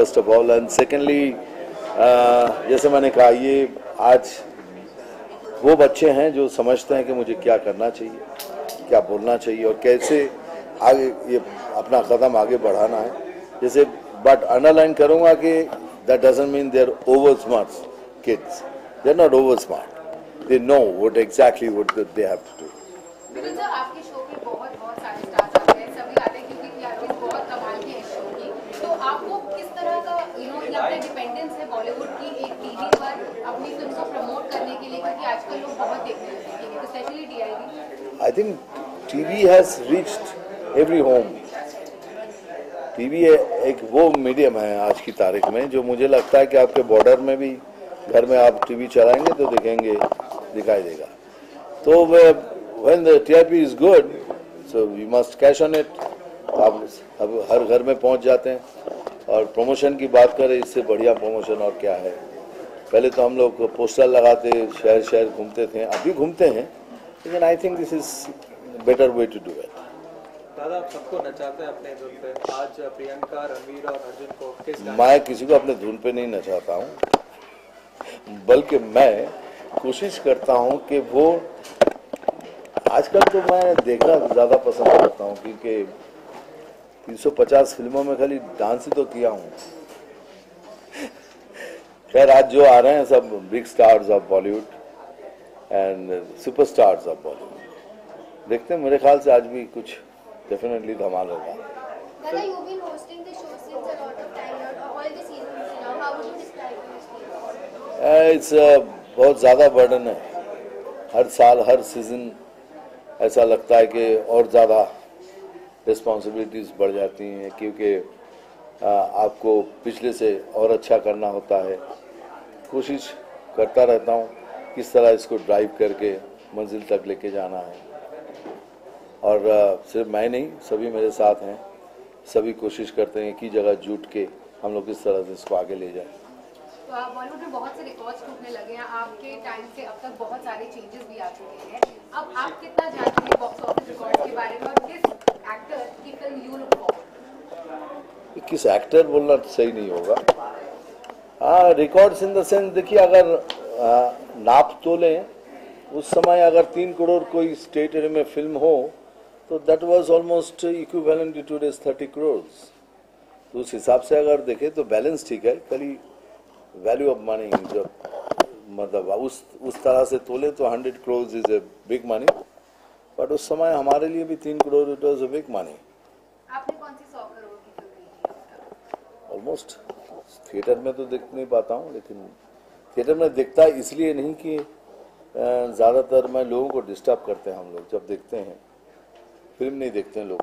First of all and secondly जैसे मैंने कहा, ये आज वो बच्चे हैं जो समझते हैं कि मुझे क्या करना चाहिए, क्या बोलना चाहिए और कैसे आगे ये अपना कदम आगे बढ़ाना है। जैसे बट अंडरलाइन करूँगा कि that doesn't mean they are over smart kids they are not over smart they know what exactly what they have to do आपके डिपेंडेंस है बॉलीवुड की एक टीवी पर अपनी फ़िल्म को प्रमोट करने के लिए, क्योंकि आजकल लोग बहुत लगे हैं specially I think TV has reached every home. TV एक वो मीडियम है आज की तारीख में, जो मुझे लगता है कि आपके बॉर्डर में भी, घर में आप टीवी चलाएँगे तो दिखेंगे, दिखाई देगा। तो when the TRP is good so we must cash on it आप अब हर घर में पहुँच जाते हैं। और प्रमोशन की बात करें इससे बढ़िया प्रमोशन और क्या है? पहले तो हम लोग पोस्टर लगाते शहर शहर घूमते थे अभी घूमते हैं लेकिन I think this is better way to do it दादा आप सबको नचाते हैं अपने धुन पे। आज प्रियंका रणवीर और अर्जुन को किस मैं किसी को अपने धुन पे नहीं नचाता हूँ बल्कि मैं कोशिश करता हूँ कि वो आजकल तो मैं देखना ज़्यादा पसंद करता हूँ क्योंकि 350 फ़िल्मों में खाली डांस ही तो किया हूँ खैर आज जो आ रहे हैं सब big stars of Bollywood and super stars of Bollywood देखते हैं मेरे ख्याल से आज भी कुछ डेफिनेटली धमाल होगा Dada, you've been hosting the show since a lot of time now, all the seasons now. How would you describe your experience? It's बहुत ज़्यादा बर्डन है हर साल हर सीज़न ऐसा लगता है कि और ज़्यादा रिस्पॉन्सिबिलिटीज़ बढ़ जाती हैं क्योंकि आपको पिछले से और अच्छा करना होता है। कोशिश करता रहता हूँ किस तरह इसको ड्राइव करके मंजिल तक लेके जाना है। और सिर्फ़ मैं नहीं, सभी मेरे साथ हैं। सभी कोशिश करते हैं कि जगह जुट के हम लोग किस तरह से इसको आगे ले जाएँ। तो आप बॉलीवुड में बहुत से रिकॉर्ड्स टूटने लगे हैं। आपके टाइम से अब तक बहुत सारे चेंजेस भी आ चुके हैं। अब आप कितना जानते हैं बॉक्स ऑफ़िस रिकॉर्ड्स के बारे में और किस एक्टर की फ़िल्म यू लुक फॉरवर्ड किस एक्टर बोलना सही नहीं होगा। हाँ रिकॉर्ड्स इन द सेंस देखिए अगर आ, नाप तो लें उस समय अगर तीन करोड़ कोई स्टेट में फ़िल्म हो तो that was almost equivalent to days thirty crore तो उस हिसाब से अगर देखें तो बैलेंस ठीक है खाली वैल्यू ऑफ़ मनी जब मतलब उस उस तरह से तोले तो hundred crore is a big money but उस समय हमारे लिए भी तीन crore it was a big money आपने कौन सी सौ करोड़ की फ़िल्म देखी है ऑलमोस्ट थिएटर में तो देख नहीं पाता हूँ लेकिन थिएटर में देखता इसलिए नहीं कि ज़्यादातर मैं लोगों को डिस्टर्ब करते हैं हम लोग जब देखते हैं। फ़िल्म नहीं देखते हैं लोग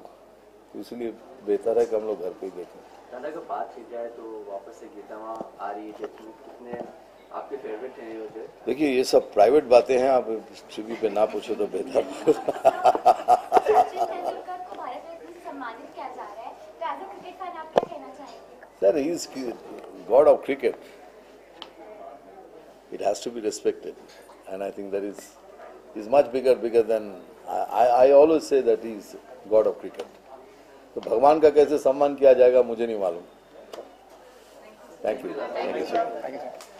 तो इसलिए बेहतर है कि हम लोग घर पे ही देखें। दादा का बात की जाए तो वापस से गीता आ रही है कितने आपके फेवरेट हैं ये देखिए ये सब प्राइवेट बातें हैं आप टीवी पे ना पूछो तो बेहतर। किया जा रहा है तो एज अ क्रिकेट फ़ैन आप क्या कहना चाहेंगे Sir, he is god of cricket. It has to be respected, and I think that is is much bigger, bigger than I, I, I always say that he is god of cricket. तो भगवान का कैसे सम्मान किया जाएगा मुझे नहीं मालूम thank you thank you sir